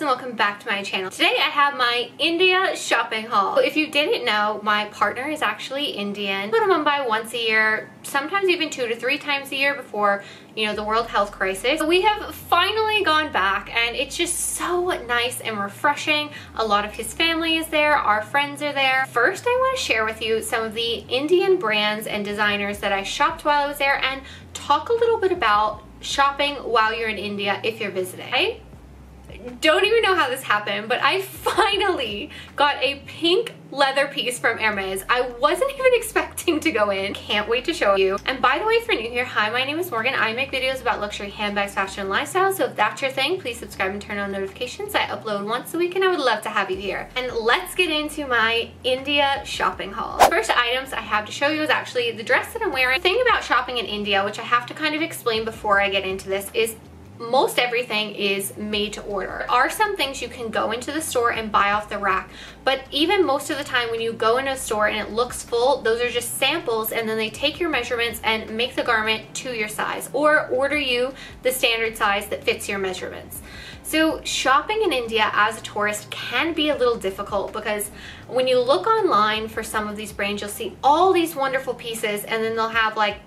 and welcome back to my channel. Today I have my India shopping haul. If you didn't know, my partner is actually Indian. Go to Mumbai once a year, sometimes even two to three times a year before, you know, the world health crisis. So we have finally gone back and it's just so nice and refreshing. A lot of his family is there, our friends are there. First, I want to share with you some of the Indian brands and designers that I shopped while I was there and talk a little bit about shopping while you're in India if you're visiting. I don't even know how this happened, but I finally got a pink leather piece from Hermes. I wasn't even expecting to go in. Can't wait to show you. And by the way, if you're new here, hi, my name is Morgan. I make videos about luxury handbags, fashion, and lifestyle. So if that's your thing, please subscribe and turn on notifications. I upload once a week and I would love to have you here. And let's get into my India shopping haul. First items I have to show you is actually the dress that I'm wearing. The thing about shopping in India, which I have to kind of explain before I get into this, is most everything is made to order. There are some things you can go into the store and buy off the rack, but even most of the time when you go in a store and it looks full, those are just samples and then they take your measurements and make the garment to your size or order you the standard size that fits your measurements. So shopping in India as a tourist can be a little difficult because when you look online for some of these brands, you'll see all these wonderful pieces and then they'll have like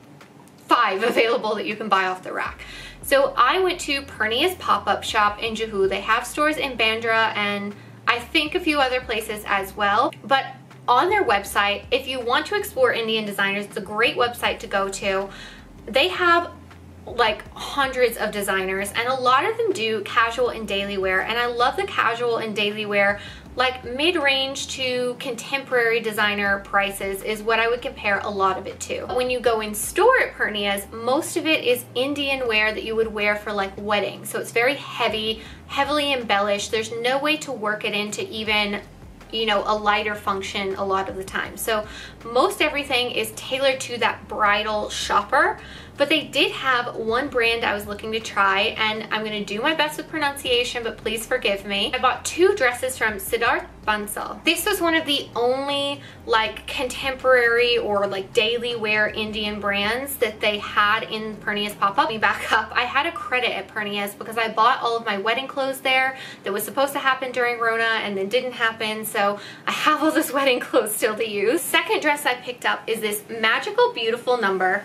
five available that you can buy off the rack. So I went to Pernia's pop-up shop in Juhu. They have stores in Bandra and I think a few other places as well. But on their website, if you want to explore Indian designers, it's a great website to go to. They have like hundreds of designers and a lot of them do casual and daily wear and I love the casual and daily wear like mid-range to contemporary designer prices is what I would compare a lot of it to. When you go in store at Pernia's, most of it is Indian wear that you would wear for like weddings. So it's very heavy, heavily embellished. There's no way to work it into even you know, a lighter function a lot of the time. So most everything is tailored to that bridal shopper, but they did have one brand I was looking to try and I'm gonna do my best with pronunciation, but please forgive me. I bought two dresses from Siddharth Bansal. This was one of the only like contemporary or like daily wear Indian brands that they had in Pernia's pop-up. Me back up. I had a credit at Pernia's because I bought all of my wedding clothes there that was supposed to happen during Rona and then didn't happen. So I have all this wedding clothes still to use. Second dress I picked up is this magical beautiful number.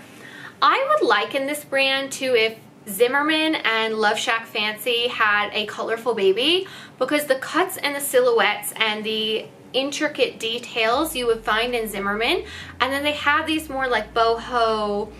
I would liken this brand to if Zimmermann and Love Shack Fancy had a colorful baby because the cuts and the silhouettes and the intricate details you would find in Zimmermann and then they have these more like boho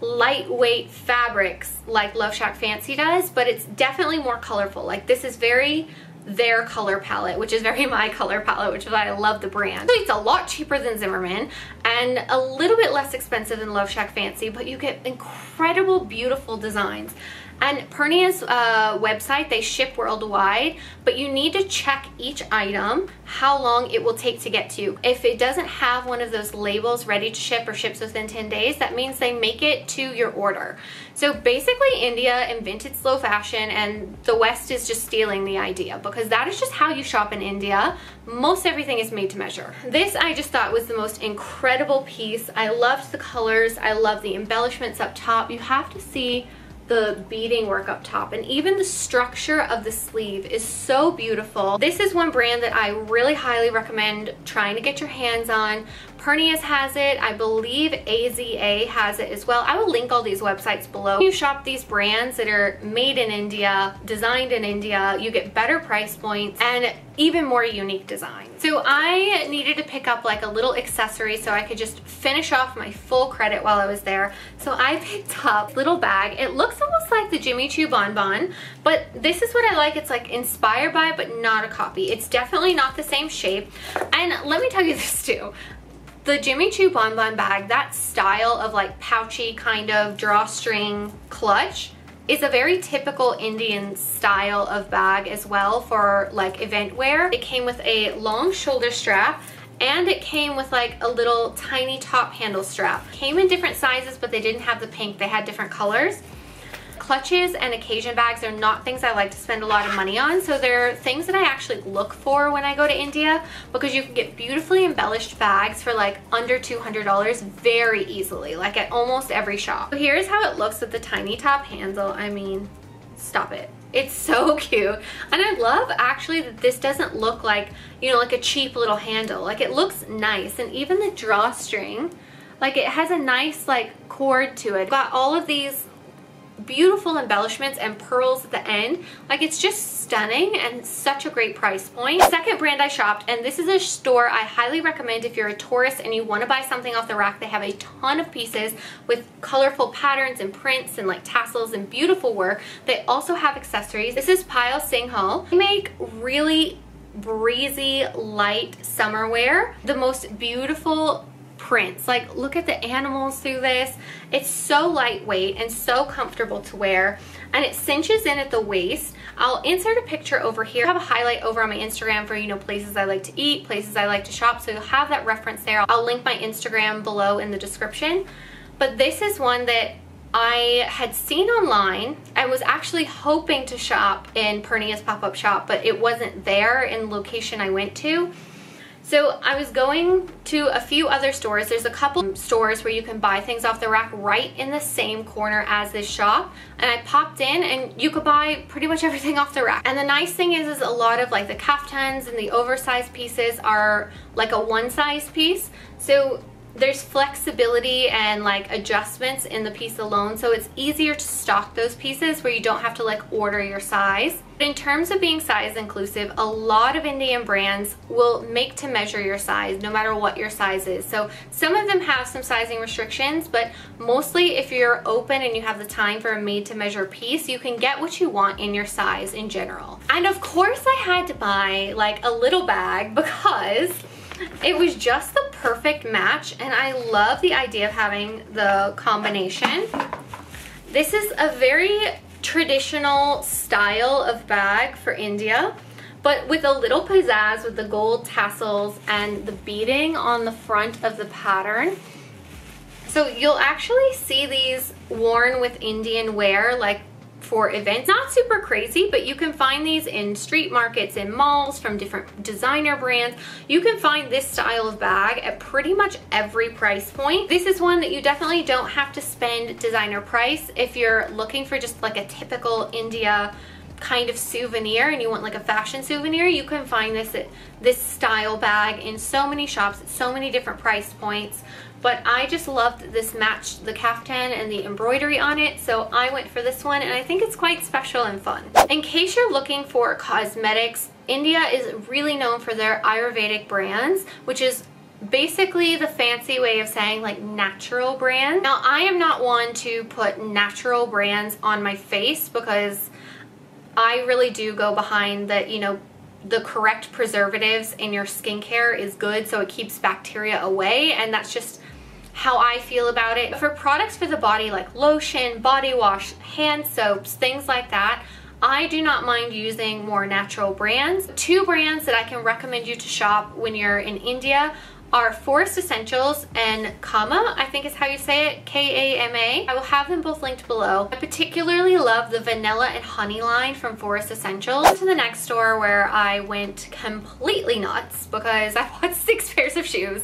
lightweight fabrics like Love Shack Fancy does but it's definitely more colorful. Like this is very their color palette, which is very my color palette, which is why I love the brand. So it's a lot cheaper than Zimmermann and a little bit less expensive than Love Shack Fancy, but you get incredible, beautiful designs. And Pernia's uh, website, they ship worldwide, but you need to check each item, how long it will take to get to you. If it doesn't have one of those labels ready to ship or ships within 10 days, that means they make it to your order. So basically India invented slow fashion and the West is just stealing the idea because that is just how you shop in India. Most everything is made to measure. This I just thought was the most incredible piece. I loved the colors. I love the embellishments up top. You have to see the beading work up top and even the structure of the sleeve is so beautiful. This is one brand that I really highly recommend trying to get your hands on. Pernia's has it. I believe AZA has it as well. I will link all these websites below. You shop these brands that are made in India, designed in India, you get better price points and even more unique designs. So I needed to pick up like a little accessory so I could just finish off my full credit while I was there. So I picked up little bag. It looks almost like the Jimmy Choo Bon Bon, but this is what I like. It's like inspired by, but not a copy. It's definitely not the same shape. And let me tell you this too the Jimmy Choo Bon Bon bag, that style of like pouchy kind of drawstring clutch is a very typical Indian style of bag as well for like event wear. It came with a long shoulder strap and it came with like a little tiny top handle strap. Came in different sizes but they didn't have the pink, they had different colors clutches and occasion bags are not things I like to spend a lot of money on. So they're things that I actually look for when I go to India because you can get beautifully embellished bags for like under $200 very easily, like at almost every shop. So here's how it looks with the tiny top handle. I mean, stop it. It's so cute. And I love actually that this doesn't look like, you know, like a cheap little handle. Like it looks nice. And even the drawstring, like it has a nice like cord to it. Got all of these beautiful embellishments and pearls at the end. Like it's just stunning and such a great price point. Second brand I shopped, and this is a store I highly recommend if you're a tourist and you want to buy something off the rack. They have a ton of pieces with colorful patterns and prints and like tassels and beautiful work. They also have accessories. This is Singhal. They make really breezy light summer wear. The most beautiful prints. Like look at the animals through this. It's so lightweight and so comfortable to wear and it cinches in at the waist. I'll insert a picture over here. I have a highlight over on my Instagram for, you know, places I like to eat, places I like to shop. So you'll have that reference there. I'll link my Instagram below in the description. But this is one that I had seen online and was actually hoping to shop in Pernia's pop-up shop, but it wasn't there in the location I went to. So I was going to a few other stores. There's a couple stores where you can buy things off the rack right in the same corner as this shop. And I popped in and you could buy pretty much everything off the rack. And the nice thing is, is a lot of like the kaftans and the oversized pieces are like a one size piece. So there's flexibility and like adjustments in the piece alone so it's easier to stock those pieces where you don't have to like order your size. But In terms of being size inclusive, a lot of Indian brands will make to measure your size no matter what your size is. So some of them have some sizing restrictions, but mostly if you're open and you have the time for a made to measure piece, you can get what you want in your size in general. And of course I had to buy like a little bag because it was just the perfect match and I love the idea of having the combination. This is a very traditional style of bag for India but with a little pizzazz with the gold tassels and the beading on the front of the pattern. So you'll actually see these worn with Indian wear like for events. Not super crazy, but you can find these in street markets, in malls, from different designer brands. You can find this style of bag at pretty much every price point. This is one that you definitely don't have to spend designer price if you're looking for just like a typical India kind of souvenir and you want like a fashion souvenir, you can find this this style bag in so many shops at so many different price points. But I just loved this matched the kaftan and the embroidery on it, so I went for this one and I think it's quite special and fun. In case you're looking for cosmetics, India is really known for their Ayurvedic brands, which is basically the fancy way of saying like natural brand. Now I am not one to put natural brands on my face because I really do go behind that, you know, the correct preservatives in your skincare is good so it keeps bacteria away and that's just how I feel about it. For products for the body like lotion, body wash, hand soaps, things like that, I do not mind using more natural brands. Two brands that I can recommend you to shop when you're in India are Forest Essentials and Kama, I think is how you say it, K-A-M-A. I will have them both linked below. I particularly love the vanilla and honey line from Forest Essentials. To the next store where I went completely nuts because I bought six pairs of shoes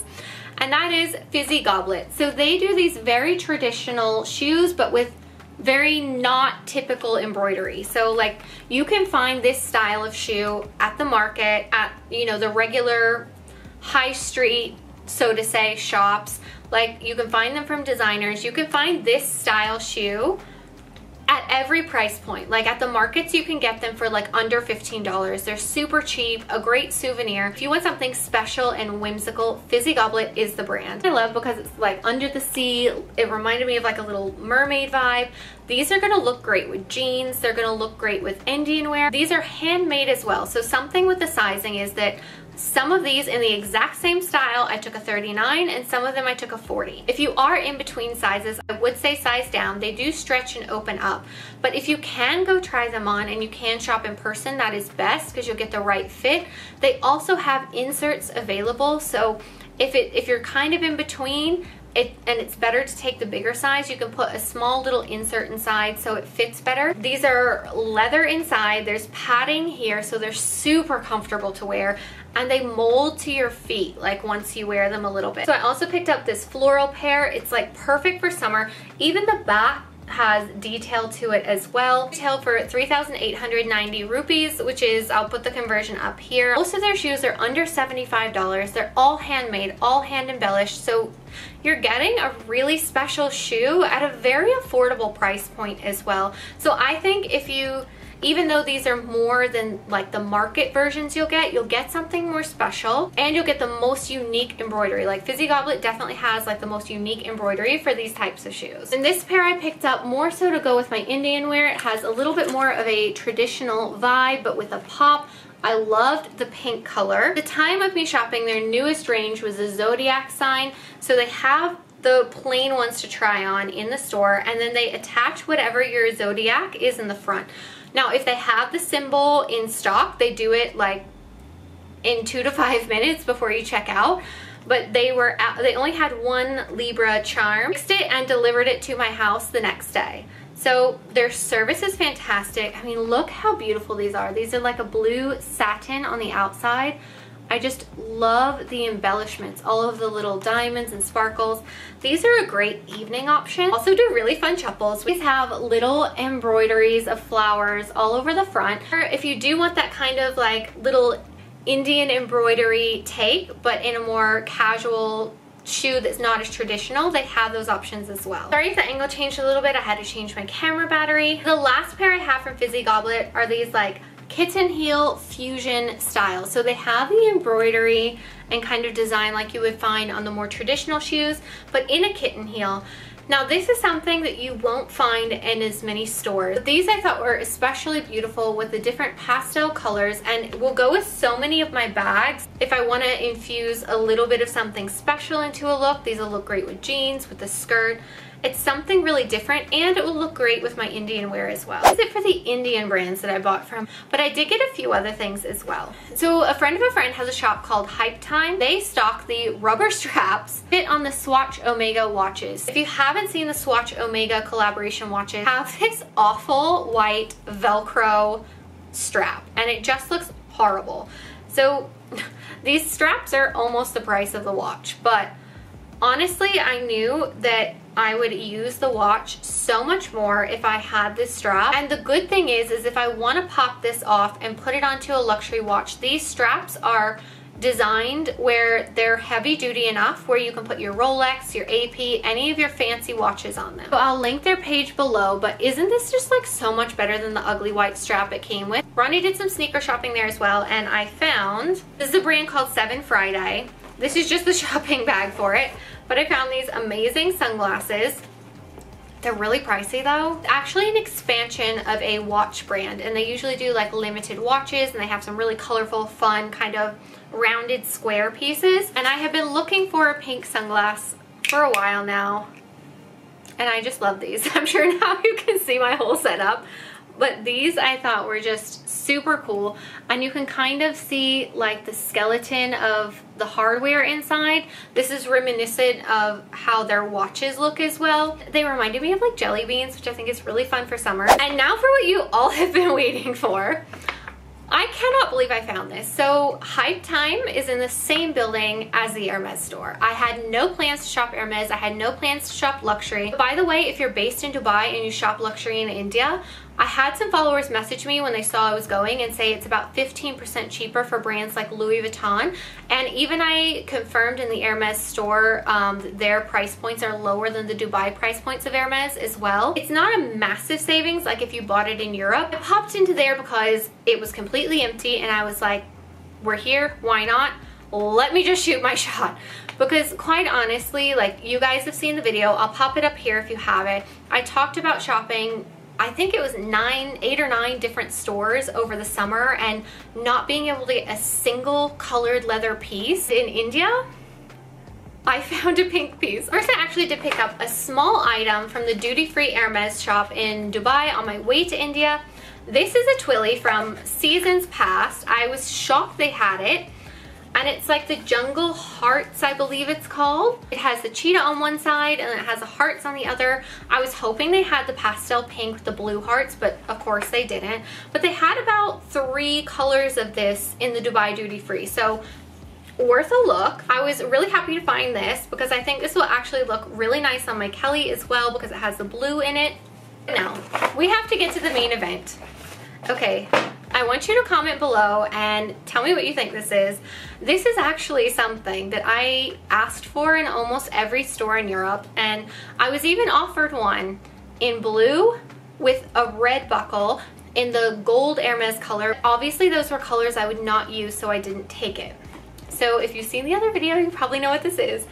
and that is Fizzy Goblet. So they do these very traditional shoes but with very not typical embroidery. So like you can find this style of shoe at the market, at you know the regular high street, so to say, shops. Like you can find them from designers. You can find this style shoe at every price point. Like at the markets, you can get them for like under $15. They're super cheap, a great souvenir. If you want something special and whimsical, Fizzy Goblet is the brand. I love because it's like under the sea. It reminded me of like a little mermaid vibe. These are gonna look great with jeans. They're gonna look great with Indian wear. These are handmade as well. So something with the sizing is that some of these in the exact same style, I took a 39 and some of them I took a 40. If you are in between sizes, I would say size down. They do stretch and open up. But if you can go try them on and you can shop in person, that is best because you'll get the right fit. They also have inserts available. So if, it, if you're kind of in between, it, and it's better to take the bigger size. You can put a small little insert inside so it fits better. These are leather inside. There's padding here, so they're super comfortable to wear and they mold to your feet like once you wear them a little bit. So I also picked up this floral pair. It's like perfect for summer. Even the back has detail to it as well. Retail for 3,890 rupees, which is, I'll put the conversion up here. Most of their shoes are under $75. They're all handmade, all hand embellished, so you're getting a really special shoe at a very affordable price point as well. So I think if you even though these are more than like the market versions you'll get, you'll get something more special and you'll get the most unique embroidery. Like Fizzy Goblet definitely has like the most unique embroidery for these types of shoes. And this pair I picked up more so to go with my Indian wear. It has a little bit more of a traditional vibe, but with a pop. I loved the pink color. The time of me shopping, their newest range was a zodiac sign. So they have the plain ones to try on in the store and then they attach whatever your zodiac is in the front. Now, if they have the symbol in stock, they do it like in two to five minutes before you check out. But they were they only had one Libra charm. Fixed it and delivered it to my house the next day. So their service is fantastic. I mean, look how beautiful these are. These are like a blue satin on the outside I just love the embellishments, all of the little diamonds and sparkles. These are a great evening option. Also do really fun chappals. We have little embroideries of flowers all over the front. If you do want that kind of like little Indian embroidery take, but in a more casual shoe that's not as traditional, they have those options as well. Sorry if the angle changed a little bit. I had to change my camera battery. The last pair I have from Fizzy Goblet are these like kitten heel fusion style. So they have the embroidery and kind of design like you would find on the more traditional shoes, but in a kitten heel. Now this is something that you won't find in as many stores. These I thought were especially beautiful with the different pastel colors and will go with so many of my bags. If I want to infuse a little bit of something special into a look, these will look great with jeans, with a skirt. It's something really different and it will look great with my Indian wear as well. This is it for the Indian brands that I bought from, but I did get a few other things as well. So a friend of a friend has a shop called Hype Time. They stock the rubber straps fit on the Swatch Omega watches. If you haven't seen the Swatch Omega collaboration watches, have this awful white Velcro strap and it just looks horrible. So these straps are almost the price of the watch, but honestly, I knew that I would use the watch so much more if I had this strap. And the good thing is, is if I want to pop this off and put it onto a luxury watch, these straps are designed where they're heavy duty enough where you can put your Rolex, your AP, any of your fancy watches on them. So I'll link their page below, but isn't this just like so much better than the ugly white strap it came with? Ronnie did some sneaker shopping there as well, and I found, this is a brand called Seven Friday. This is just the shopping bag for it. But I found these amazing sunglasses. They're really pricey though. Actually an expansion of a watch brand and they usually do like limited watches and they have some really colorful, fun, kind of rounded square pieces. And I have been looking for a pink sunglass for a while now and I just love these. I'm sure now you can see my whole setup. But these I thought were just super cool. And you can kind of see like the skeleton of the hardware inside. This is reminiscent of how their watches look as well. They reminded me of like jelly beans, which I think is really fun for summer. And now for what you all have been waiting for. I cannot believe I found this. So Hype Time is in the same building as the Hermes store. I had no plans to shop Hermes. I had no plans to shop luxury. By the way, if you're based in Dubai and you shop luxury in India, I had some followers message me when they saw I was going and say it's about 15% cheaper for brands like Louis Vuitton. And even I confirmed in the Hermes store, um, their price points are lower than the Dubai price points of Hermes as well. It's not a massive savings like if you bought it in Europe. I popped into there because it was completely empty and I was like, we're here, why not? Let me just shoot my shot because quite honestly like you guys have seen the video I'll pop it up here if you have it I talked about shopping I think it was nine, eight or nine different stores over the summer and not being able to get a single colored leather piece in India, I found a pink piece. First, I actually did pick up a small item from the duty-free Hermes shop in Dubai on my way to India. This is a Twilly from seasons past. I was shocked they had it and it's like the Jungle Hearts, I believe it's called. It has the cheetah on one side and it has the hearts on the other. I was hoping they had the pastel pink with the blue hearts, but of course they didn't. But they had about three colors of this in the Dubai Duty Free. So worth a look. I was really happy to find this because I think this will actually look really nice on my Kelly as well because it has the blue in it Now, we have to get to the main event. Okay, I want you to comment below and tell me what you think this is. This is actually something that I asked for in almost every store in Europe and I was even offered one in blue with a red buckle in the gold Hermes color. Obviously those were colors I would not use so I didn't take it. So if you've seen the other video you probably know what this is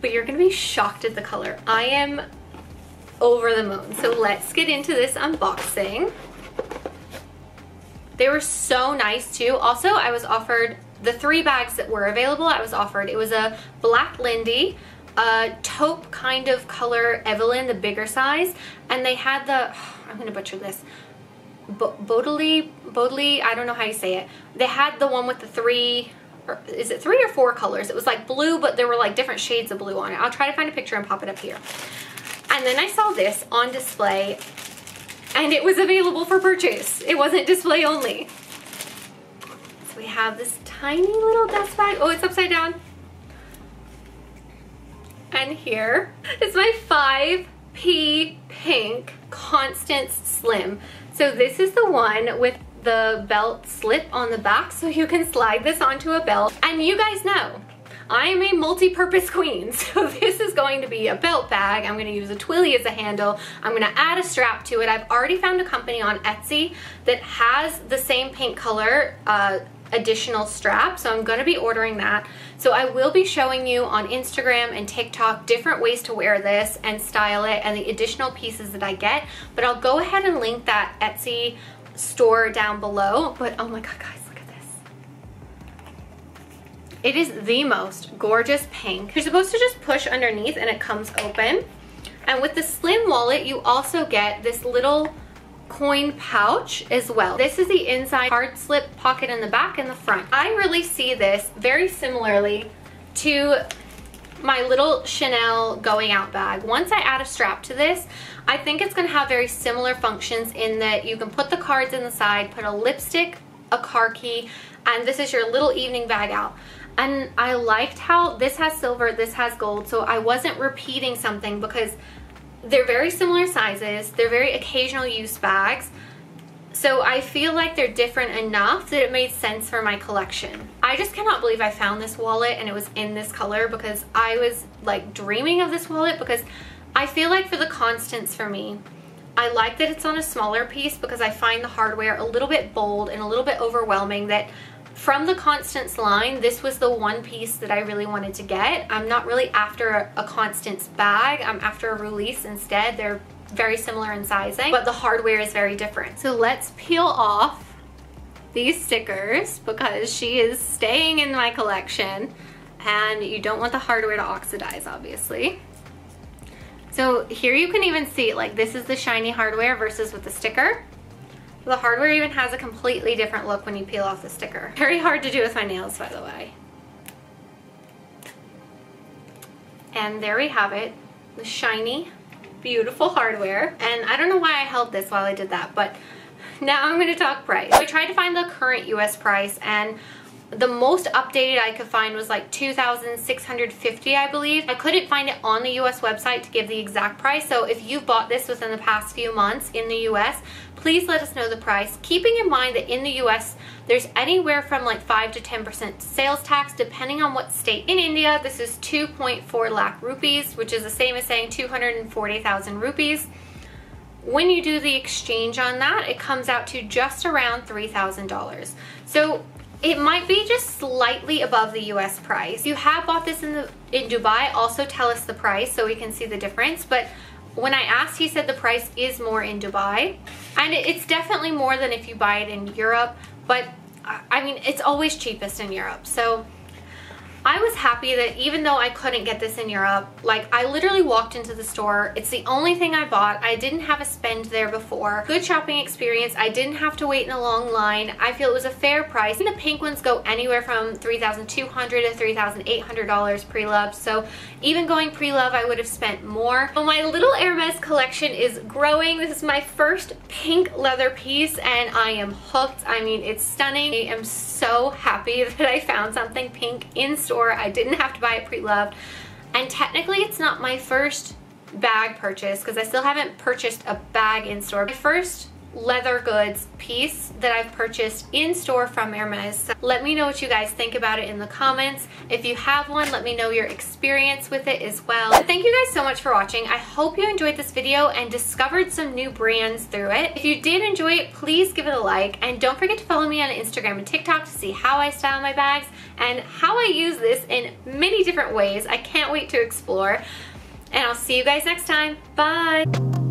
but you're gonna be shocked at the color. I am over the moon. So let's get into this unboxing. They were so nice too. Also, I was offered the three bags that were available. I was offered, it was a black Lindy, a taupe kind of color Evelyne, the bigger size, and they had the, I'm gonna butcher this, Bodily, Bodily, I don't know how you say it. They had the one with the three, or is it three or four colors? It was like blue, but there were like different shades of blue on it. I'll try to find a picture and pop it up here. And then I saw this on display and it was available for purchase. It wasn't display only. So we have this tiny little dust bag. Oh, it's upside down. And here is my 5P Pink Constance Slim. So this is the one with the belt slip on the back so you can slide this onto a belt. And you guys know, I am a multi-purpose queen, so this is going to be a belt bag. I'm gonna use a twilly as a handle. I'm gonna add a strap to it. I've already found a company on Etsy that has the same pink color uh, additional strap, so I'm gonna be ordering that. So I will be showing you on Instagram and TikTok different ways to wear this and style it and the additional pieces that I get, but I'll go ahead and link that Etsy store down below. But oh my God, guys, it is the most gorgeous pink. You're supposed to just push underneath and it comes open. And with the slim wallet, you also get this little coin pouch as well. This is the inside hard slip pocket in the back and the front. I really see this very similarly to my little Chanel going out bag. Once I add a strap to this, I think it's gonna have very similar functions in that you can put the cards in the side, put a lipstick, a car key, and this is your little evening bag out. And I liked how this has silver, this has gold, so I wasn't repeating something because they're very similar sizes, they're very occasional use bags, so I feel like they're different enough that it made sense for my collection. I just cannot believe I found this wallet and it was in this color because I was like dreaming of this wallet because I feel like for the Constance for me, I like that it's on a smaller piece because I find the hardware a little bit bold and a little bit overwhelming that from the Constance line, this was the one piece that I really wanted to get. I'm not really after a Constance bag. I'm after a Roulis instead. They're very similar in sizing, but the hardware is very different. So let's peel off these stickers because she is staying in my collection and you don't want the hardware to oxidize, obviously. So here you can even see, like this is the shiny hardware versus with the sticker. The hardware even has a completely different look when you peel off the sticker. Very hard to do with my nails, by the way. And there we have it, the shiny, beautiful hardware. And I don't know why I held this while I did that, but now I'm gonna talk price. I tried to find the current US price and the most updated I could find was like 2,650 I believe. I couldn't find it on the US website to give the exact price so if you've bought this within the past few months in the US please let us know the price. Keeping in mind that in the US, there's anywhere from like 5 to 10% sales tax depending on what state. In India, this is 2.4 lakh rupees, which is the same as saying 240,000 rupees. When you do the exchange on that, it comes out to just around $3,000. So it might be just slightly above the US price. If you have bought this in, the, in Dubai, also tell us the price so we can see the difference. But when I asked, he said the price is more in Dubai. And it's definitely more than if you buy it in Europe, but uh, I mean, it's always cheapest in Europe. So I was happy that even though I couldn't get this in Europe, like I literally walked into the store. It's the only thing I bought. I didn't have a spend there before. Good shopping experience. I didn't have to wait in a long line. I feel it was a fair price. And the pink ones go anywhere from $3,200 to $3,800 pre-love. So even going pre-love, I would have spent more. Well, my little Hermes collection is growing. This is my first pink leather piece and I am hooked. I mean, it's stunning. I am so happy that I found something pink in store store. I didn't have to buy it pre-loved. And technically it's not my first bag purchase because I still haven't purchased a bag in store. My first leather goods piece that I've purchased in store from Hermes. Let me know what you guys think about it in the comments. If you have one, let me know your experience with it as well. But thank you guys so much for watching. I hope you enjoyed this video and discovered some new brands through it. If you did enjoy it, please give it a like and don't forget to follow me on Instagram and TikTok to see how I style my bags and how I use this in many different ways. I can't wait to explore. And I'll see you guys next time. Bye!